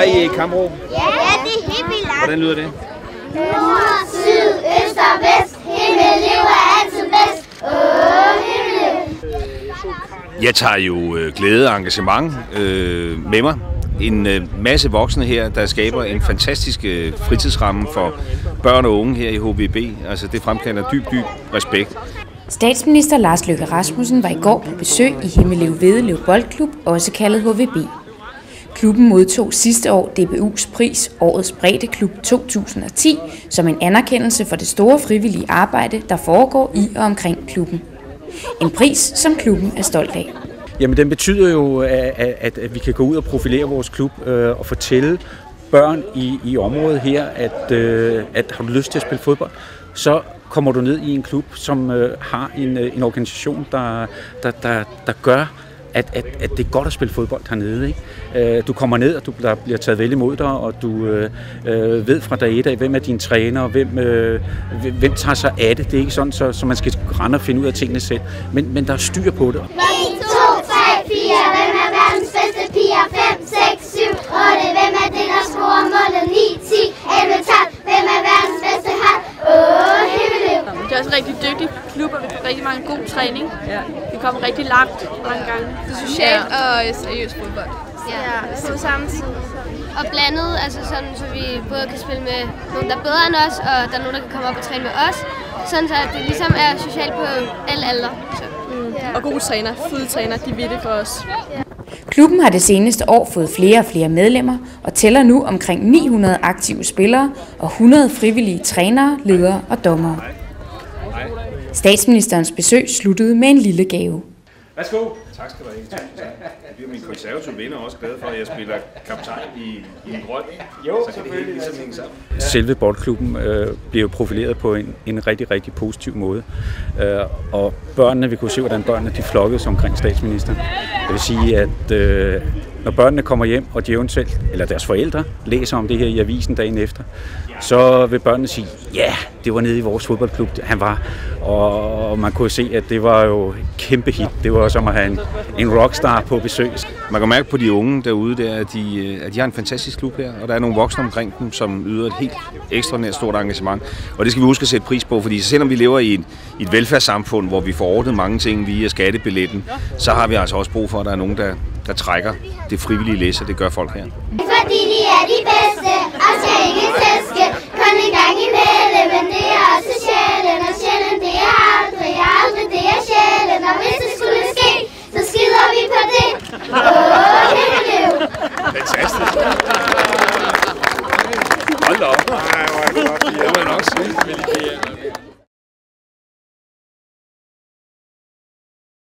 Har I kampråb? Ja, det er helt vildt langt. Hvordan lyder det? Nord, syd, øst og vest. Himmel lever altid bedst. Åh, himmel. Jeg tager jo øh, glæde og engagement øh, med mig. En øh, masse voksne her, der skaber en fantastisk øh, fritidsramme for børn og unge her i HVB. Altså det fremkalder dyb, dyb respekt. Statsminister Lars Løkke Rasmussen var i går på besøg i Himmelev Vedelev Boldklub, også kaldet HVB. Klubben modtog sidste år DBU's pris Årets Breddeklub 2010 som en anerkendelse for det store frivillige arbejde, der foregår i og omkring klubben. En pris, som klubben er stolt af. Jamen den betyder jo, at, at, at vi kan gå ud og profilere vores klub øh, og fortælle børn i, i området her, at, øh, at har du lyst til at spille fodbold, så kommer du ned i en klub, som øh, har en, øh, en organisation, der, der, der, der gør, at, at, at det er godt at spille fodbold hernede. Ikke? Øh, du kommer ned, og du der bliver taget vel imod dig, og du øh, øh, ved fra dag et af, hvem er dine træner, hvem, øh, hvem tager sig af det. Det er ikke sådan, så, så man skal rende og finde ud af tingene selv. Men, men der er styr på det. 1, 2, rigtig mange god træning. Ja. Vi kommer rigtig langt mange gange. Det er socialt ja. og seriøst fodbold. Ja, på samme tid. Og blandet, altså sådan, så vi både kan spille med nogen, der er bedre end os, og der er nogen, der kan komme op og træne med os. Sådan så det ligesom er socialt på alle aldre. Så. Mm. Ja. Og gode træner, fede træner, de vil det for os. Ja. Klubben har det seneste år fået flere og flere medlemmer og tæller nu omkring 900 aktive spillere og 100 frivillige trænere, ledere og dommere. Statsministerens besøg sluttede med en lille gave. Værsgo. Tak skal du have. Det bliver min konservative venner også glade for, at jeg spiller kaptajn i, i en grøn. Jo, så kan det hele ligesom hænge sammen. Selve boldklubben øh, bliver jo profileret på en, en rigtig, rigtig positiv måde. Øh, og børnene, vi kunne se, hvordan børnene de flokkede omkring statsministeren. Det vil sige, at øh, når børnene kommer hjem, og de eventuelt, eller deres forældre, læser om det her i avisen dagen efter, så vil børnene sige, ja, yeah, det var nede i vores fodboldklub, han var. Og man kunne se, at det var jo kæmpe hit. Det var som at have en, en rockstar på besøg. Man kan mærke på de unge derude, der, at, de, at de har en fantastisk klub her, og der er nogle voksne omkring dem, som yder et helt ekstraordinært stort engagement. Og det skal vi huske at sætte pris på, fordi selvom vi lever i et, i et velfærdssamfund, hvor vi får ordnet mange ting via skattebilletten, så har vi altså også brug for, at der er nogen, der, der trækker det frivillige læs, og det gør folk her. Fordi de er de bedste, Fantastisk. Hold da op. Nej, hvor er det godt. Det var nok sygt.